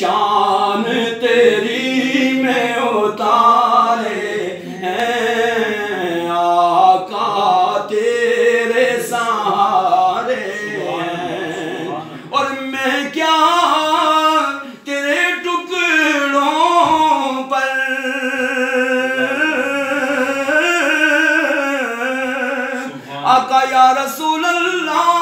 शान तेरी में उतारे हैं आका तेरे सहारे हैं। और मैं क्या तेरे टुकड़ों पर आका या रसूल अल्लाह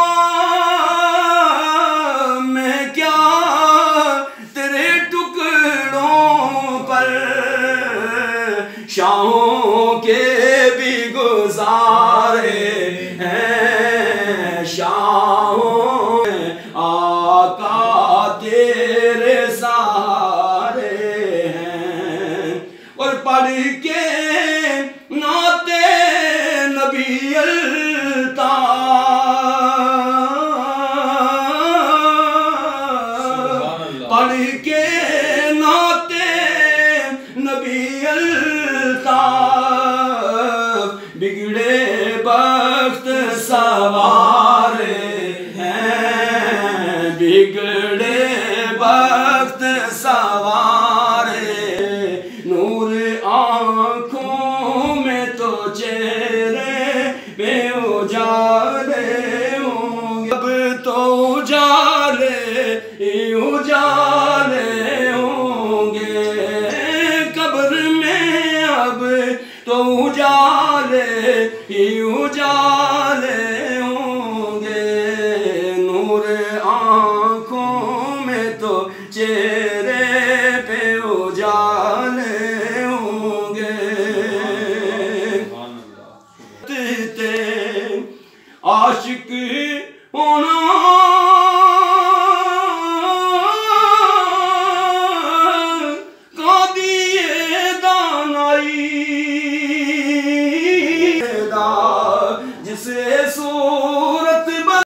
शाहों के भी गुजारे हैं। शाहों आका तेरे सारे हैं। और पढ़ के नाते नबी अल्ताफ बख्त सवारे, नूर आँखों में तो चेहरे पे उजाले होंगे। अब तो उजाले उजाले होंगे। कब्र में अब तो उजाले उजाले होन